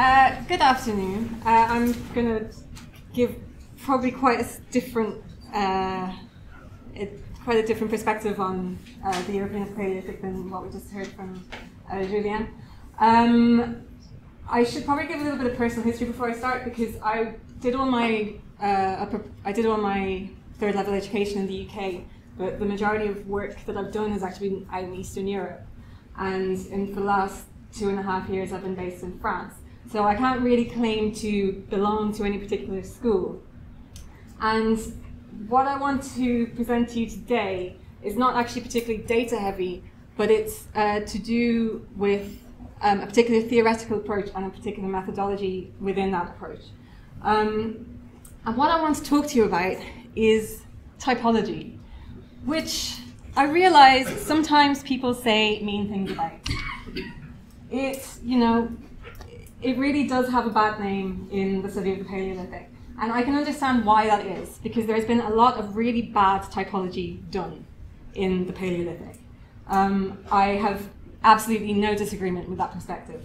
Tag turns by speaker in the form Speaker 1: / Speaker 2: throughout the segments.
Speaker 1: Uh, good afternoon. Uh, I'm going to give probably quite a different, uh, it, quite a different perspective on uh, the European Paleolithic than what we just heard from uh, Julien. Um, I should probably give a little bit of personal history before I start because I did all my I did all my third level education in the UK, but the majority of work that I've done has actually been in Eastern Europe, and in the last two and a half years I've been based in France. So I can't really claim to belong to any particular school. And what I want to present to you today is not actually particularly data heavy, but it's uh, to do with um, a particular theoretical approach and a particular methodology within that approach. Um, and what I want to talk to you about is typology, which I realize sometimes people say mean things about. It, you know, it really does have a bad name in the study of the Paleolithic. And I can understand why that is, because there's been a lot of really bad typology done in the Paleolithic. Um, I have absolutely no disagreement with that perspective.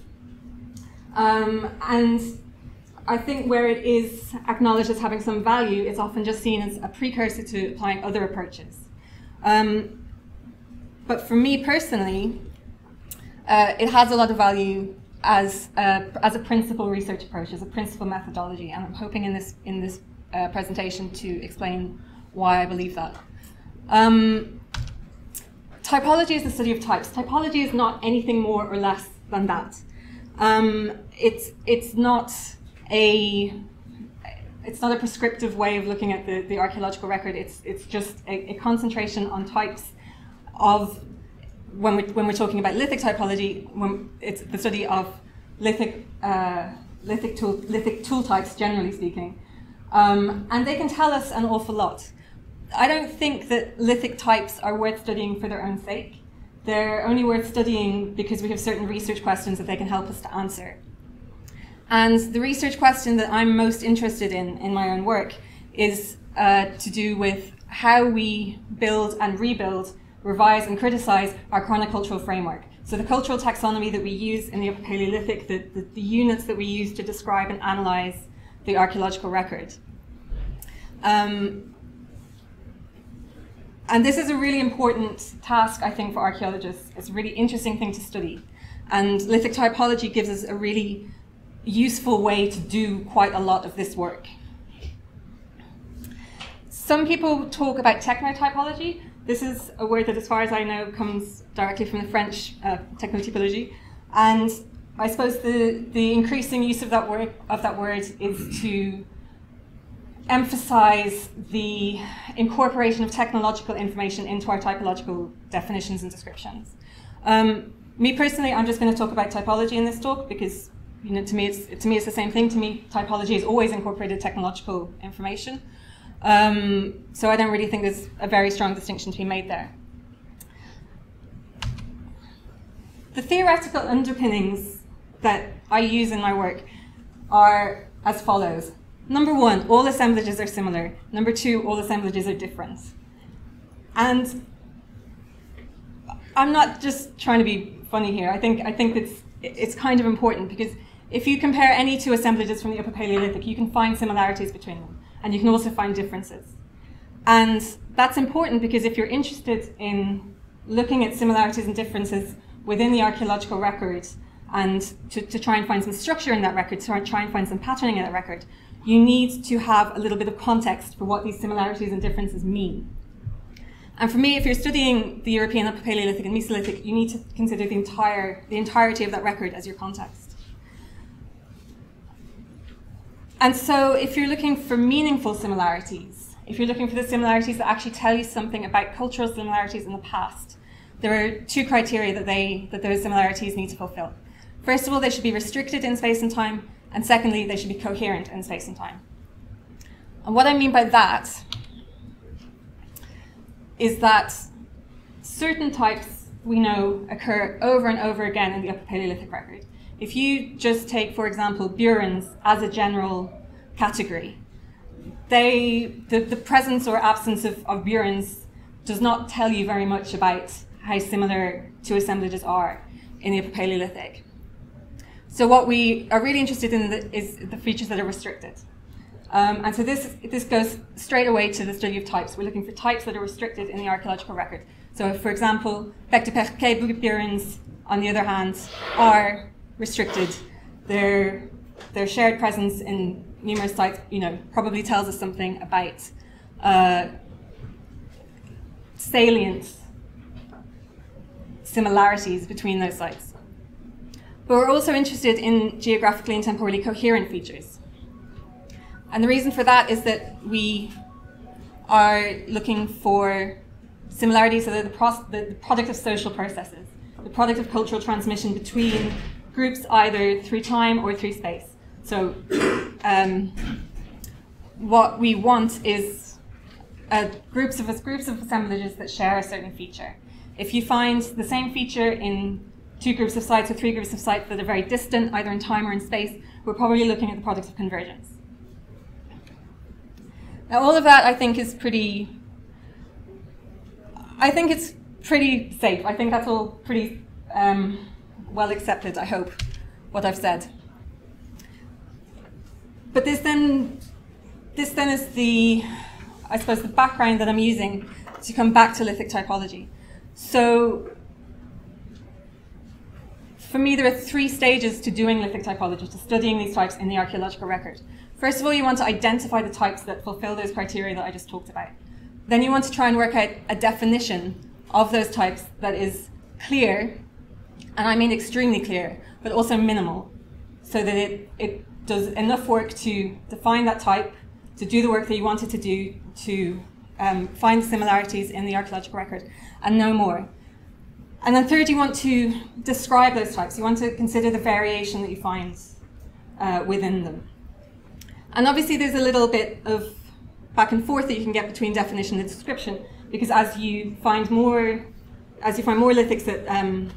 Speaker 1: Um, and I think where it is acknowledged as having some value, it's often just seen as a precursor to applying other approaches. Um, but for me personally, uh, it has a lot of value as a, as a principal research approach, as a principal methodology, and I'm hoping in this in this uh, presentation to explain why I believe that. Um, typology is the study of types. Typology is not anything more or less than that. Um, it's it's not a it's not a prescriptive way of looking at the, the archaeological record. It's it's just a, a concentration on types of when we when we're talking about lithic typology, when it's the study of lithic uh, lithic tool lithic tool types, generally speaking, um, and they can tell us an awful lot. I don't think that lithic types are worth studying for their own sake. They're only worth studying because we have certain research questions that they can help us to answer. And the research question that I'm most interested in in my own work is uh, to do with how we build and rebuild, revise and criticize our chronocultural framework. So the cultural taxonomy that we use in the Upper Paleolithic, the, the, the units that we use to describe and analyze the archaeological record. Um, and this is a really important task, I think, for archaeologists. It's a really interesting thing to study. And lithic typology gives us a really useful way to do quite a lot of this work. Some people talk about technotypology. This is a word that, as far as I know, comes directly from the French uh, technotypology. And I suppose the, the increasing use of that, word, of that word is to emphasize the incorporation of technological information into our typological definitions and descriptions. Um, me personally, I'm just going to talk about typology in this talk because you know, to me, it's, to me, it's the same thing. To me, typology has always incorporated technological information. Um, so I don't really think there's a very strong distinction to be made there. The theoretical underpinnings that I use in my work are as follows. Number one, all assemblages are similar. Number two, all assemblages are different. And I'm not just trying to be funny here. I think I think it's it's kind of important because if you compare any two assemblages from the Upper Paleolithic, you can find similarities between them, and you can also find differences. And that's important because if you're interested in looking at similarities and differences within the archaeological record and to, to try and find some structure in that record, to try and find some patterning in that record, you need to have a little bit of context for what these similarities and differences mean. And for me, if you're studying the European Upper Paleolithic and Mesolithic, you need to consider the entire the entirety of that record as your context. And so if you're looking for meaningful similarities, if you're looking for the similarities that actually tell you something about cultural similarities in the past, there are two criteria that, they, that those similarities need to fulfill. First of all, they should be restricted in space and time, and secondly, they should be coherent in space and time. And what I mean by that is that certain types we know occur over and over again in the Upper Paleolithic record. If you just take, for example, burins as a general category, they, the, the presence or absence of, of burins does not tell you very much about how similar two assemblages are in the Paleolithic. So what we are really interested in the, is the features that are restricted. Um, and so this, this goes straight away to the study of types. We're looking for types that are restricted in the archaeological record. So for example, Bechteperke on the other hand, are restricted. Their, their shared presence in numerous sites, you know, probably tells us something about uh, similarities between those sites. But we're also interested in geographically and temporally coherent features. And the reason for that is that we are looking for similarities that are the, the, the product of social processes, the product of cultural transmission between groups either through time or through space. So um, what we want is uh, groups of groups of assemblages that share a certain feature. If you find the same feature in two groups of sites or three groups of sites that are very distant, either in time or in space, we're probably looking at the product of convergence. Now, all of that I think is pretty. I think it's pretty safe. I think that's all pretty um, well accepted. I hope what I've said. But this then, this then is the, I suppose, the background that I'm using to come back to lithic typology. So for me, there are three stages to doing lithic typology, to studying these types in the archaeological record. First of all, you want to identify the types that fulfill those criteria that I just talked about. Then you want to try and work out a definition of those types that is clear, and I mean extremely clear, but also minimal, so that it, it does enough work to define that type, to do the work that you wanted to do, to um, find similarities in the archaeological record, and no more. And then third, you want to describe those types. You want to consider the variation that you find uh, within them. And obviously there's a little bit of back and forth that you can get between definition and description, because as you find more, as you find more lithics that um,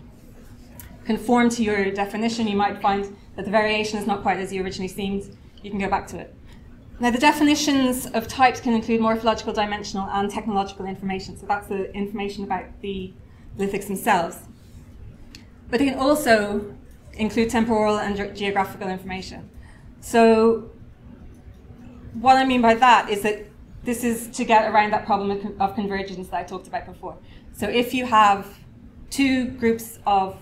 Speaker 1: conform to your definition, you might find that the variation is not quite as you originally seemed. You can go back to it. Now, the definitions of types can include morphological, dimensional, and technological information. So that's the information about the lithics themselves. But they can also include temporal and ge geographical information. So what I mean by that is that this is to get around that problem of, of convergence that I talked about before. So if you have two groups of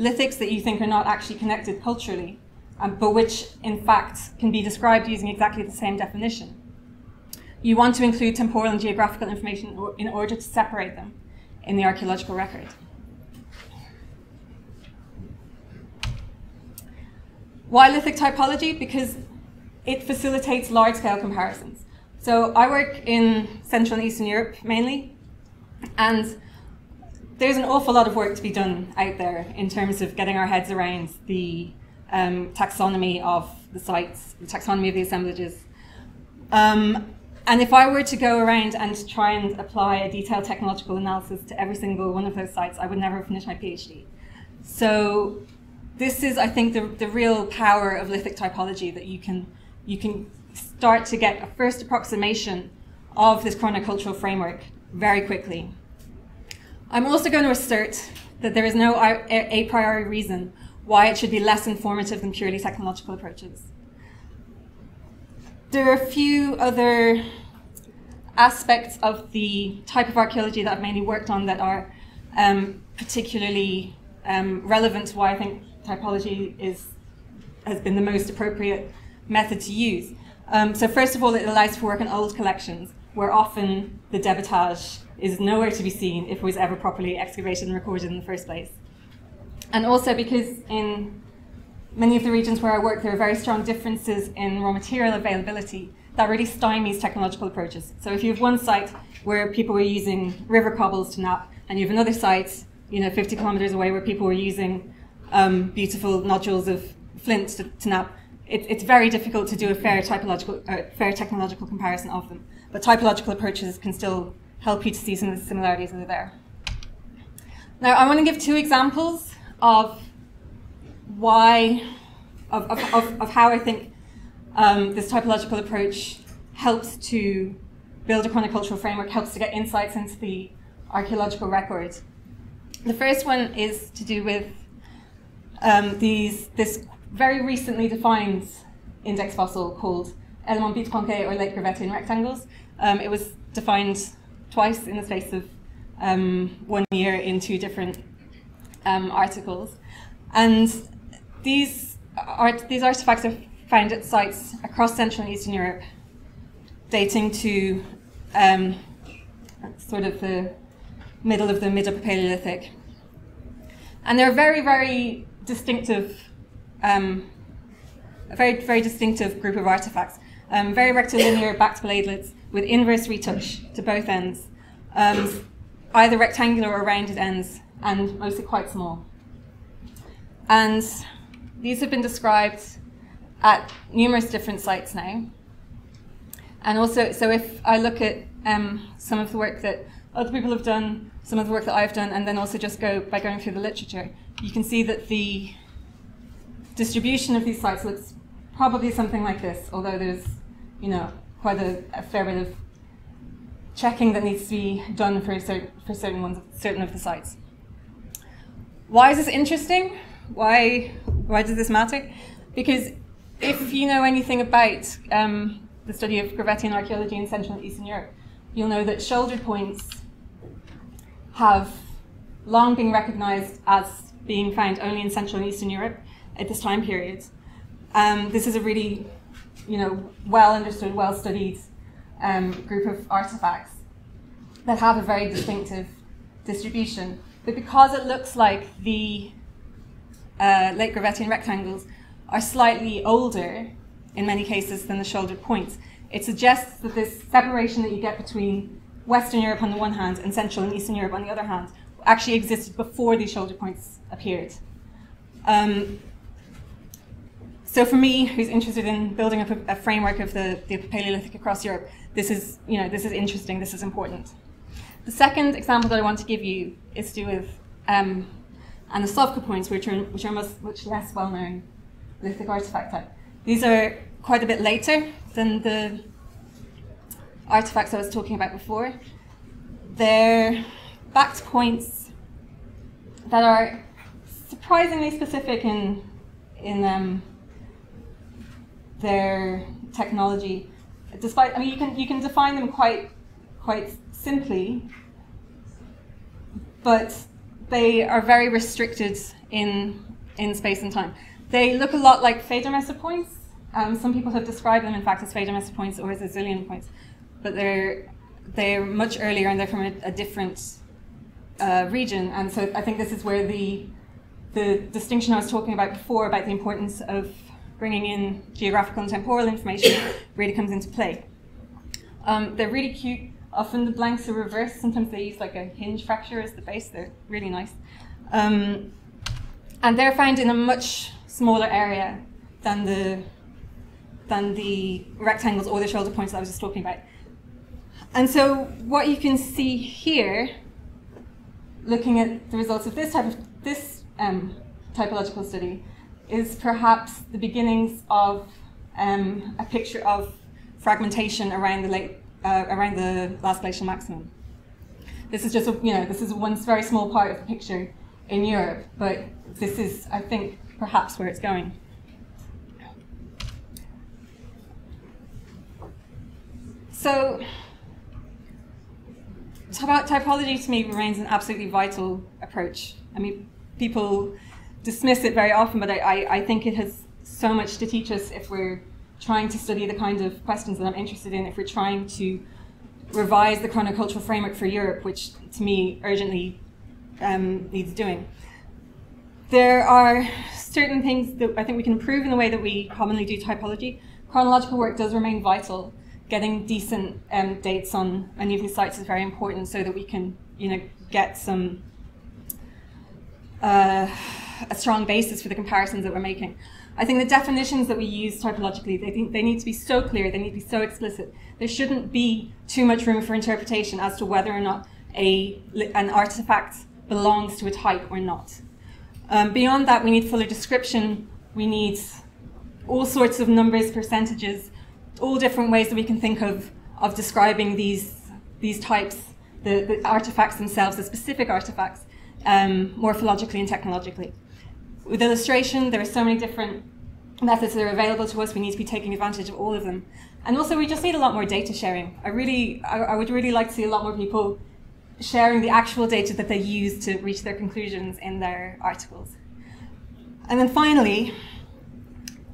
Speaker 1: lithics that you think are not actually connected culturally, um, but which in fact can be described using exactly the same definition. You want to include temporal and geographical information in order to separate them in the archaeological record. Why lithic typology? Because it facilitates large scale comparisons. So I work in Central and Eastern Europe mainly, and there's an awful lot of work to be done out there in terms of getting our heads around the um, taxonomy of the sites, the taxonomy of the assemblages. Um, and if I were to go around and try and apply a detailed technological analysis to every single one of those sites, I would never finish my PhD. So this is, I think, the, the real power of lithic typology that you can, you can start to get a first approximation of this chronocultural framework very quickly. I'm also going to assert that there is no a priori reason why it should be less informative than purely technological approaches. There are a few other aspects of the type of archaeology that I've mainly worked on that are um, particularly um, relevant to why I think typology is, has been the most appropriate method to use. Um, so first of all, it allows for work on old collections, where often the debitage is nowhere to be seen if it was ever properly excavated and recorded in the first place. And also because in many of the regions where I work, there are very strong differences in raw material availability that really stymies technological approaches. So if you have one site where people were using river cobbles to knap, and you have another site, you know, 50 kilometers away where people were using um, beautiful nodules of flint to, to knap, it, it's very difficult to do a fair typological, uh, fair technological comparison of them. But typological approaches can still help you to see some of the similarities that are there. Now, I want to give two examples of why, of, of, of, of how I think um, this typological approach helps to build a chronocultural framework, helps to get insights into the archaeological record. The first one is to do with um, these, this very recently defined index fossil called éléments bitronqués or Late Gravettian rectangles. Um, it was defined twice in the space of um, one year in two different um, articles. And these, art, these artifacts are found at sites across Central and Eastern Europe, dating to um, sort of the middle of the Mid Upper Paleolithic. And they're very, very distinctive, um, a very, very distinctive group of artifacts. Um, very rectilinear backed bladelets with inverse retouch to both ends, um, either rectangular or rounded ends, and mostly quite small. And these have been described at numerous different sites now. And also, so if I look at um, some of the work that other people have done, some of the work that I've done, and then also just go by going through the literature, you can see that the distribution of these sites looks probably something like this, although there's, you know, quite a, a fair bit of checking that needs to be done for certain, for certain ones, certain of the sites. Why is this interesting? Why, why does this matter? Because if you know anything about um, the study of Gravettian archaeology in Central and Eastern Europe, you'll know that shoulder points have long been recognized as being found only in Central and Eastern Europe at this time period. Um, this is a really, you know, well understood, well studied um, group of artifacts that have a very distinctive distribution. But because it looks like the uh, late Gravettian rectangles are slightly older in many cases than the shouldered points, it suggests that this separation that you get between Western Europe on the one hand and Central and Eastern Europe on the other hand actually existed before these shoulder points appeared. Um, so for me, who's interested in building up a, a framework of the, the Paleolithic across Europe, this is, you know, this is interesting, this is important. The second example that I want to give you is to do with um, Anosovka points, which are, which are much, much less well-known lithic artifact type. These are quite a bit later than the artifacts I was talking about before. They're backed points that are surprisingly specific in, in um, their technology. Despite, I mean, you can, you can define them quite, quite simply, but they are very restricted in, in space and time. They look a lot like Federmesser points. Um, some people have described them, in fact, as Federmesser points or as Azilian points, but they're they're much earlier and they're from a, a different uh, region. And so I think this is where the the distinction I was talking about before about the importance of bringing in geographical and temporal information really comes into play. Um, they're really cute. Often the blanks are reversed. Sometimes they use like a hinge fracture as the base. They're really nice. Um, and they're found in a much smaller area than the than the rectangles or the shoulder points that I was just talking about. And so what you can see here, looking at the results of this type of this um, typological study, is perhaps the beginnings of um, a picture of fragmentation around the late, uh, around the last glacial maximum. This is just a, you know this is one very small part of the picture in Europe, but this is I think perhaps where it's going. So typology to me remains an absolutely vital approach. I mean, people dismiss it very often, but I, I, think it has so much to teach us if we're trying to study the kind of questions that I'm interested in, if we're trying to revise the chronocultural framework for Europe, which to me urgently um, needs doing. There are certain things that I think we can improve in the way that we commonly do typology. Chronological work does remain vital. Getting decent um, dates on any of these sites is very important so that we can, you know, get some uh, a strong basis for the comparisons that we're making. I think the definitions that we use typologically, they, they need to be so clear, they need to be so explicit. There shouldn't be too much room for interpretation as to whether or not a, an artifact belongs to a type or not. Um, beyond that, we need fuller description. We need all sorts of numbers, percentages, all different ways that we can think of of describing these these types, the, the artifacts themselves, the specific artifacts, um, morphologically and technologically with illustration, there are so many different methods that are available to us. We need to be taking advantage of all of them. And also, we just need a lot more data sharing. I really, I, I would really like to see a lot more people sharing the actual data that they use to reach their conclusions in their articles. And then finally,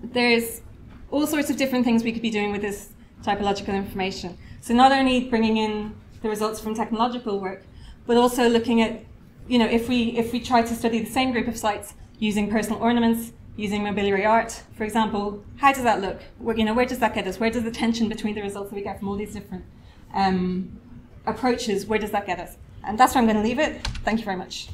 Speaker 1: there's all sorts of different things we could be doing with this typological information. So not only bringing in the results from technological work, but also looking at, you know, if we if we try to study the same group of sites using personal ornaments, using mobiliary art, for example, how does that look? Where, you know, where does that get us? Where does the tension between the results that we get from all these different um, approaches, where does that get us? And that's where I'm going to leave it. Thank you very much.